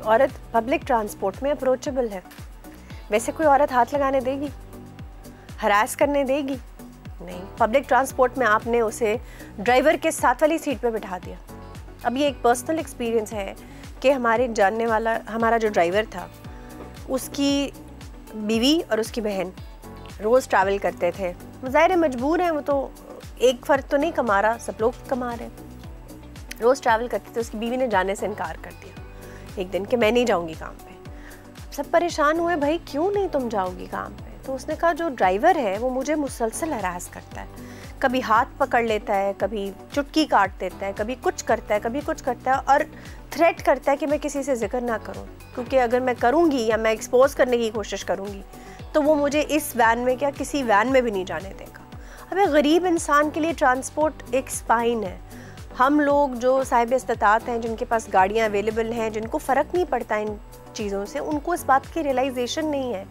औरत public transport में approachable है। वैसे कोई औरत हाथ लगाने देगी? हरास करने देगी? नहीं। पब्लिक ट्रांसपोर्ट में आपने उसे ड्राइवर के साथ वाली सीट पर बिठा दिया। अब ये एक पर्सनल एक्सपीरियंस है कि हमारे जानने वाला, हमारा जो ड्राइवर था, उसकी बीवी और उसकी बहन रोज़ ट्रैवल करते थे। ज़ाहिर मजबूर हैं, वो तो एक फ़र्द तो नहीं कमा रहा, सब लोग कमा रहे हैं। रोज़ ट्रैवल करते थे, उसकी बीवी ने जाने से इनकार कर दिया। एक दिन कि मैं नहीं जाऊँगी काम पे। सब परेशान हुए, भाई, क्यों नहीं तुम जाओगी काम पे? तो उसने कहा, जो ड्राइवर है, वो मुझे मुसलसल हरास करता है। कभी हाथ पकड़ लेता है, कभी चुटकी काट देता है, कभी कुछ करता है, कभी कुछ करता है और थ्रेट करता है कि मैं किसी से ज़िक्र ना करूँ। क्योंकि अगर मैं करूँगी या मैं एक्सपोज करने की कोशिश करूँगी तो वो मुझे इस वैन में क्या, किसी वैन में भी नहीं जाने देगा। अब गरीब इंसान के लिए ट्रांसपोर्ट एक स्पाइन है। हम लोग जो साहिब इस्तात हैं, जिनके पास गाड़ियाँ अवेलेबल हैं, जिनको फ़र्क नहीं पड़ता इन चीज़ों से, उनको इस बात की रियलाइजेशन नहीं है।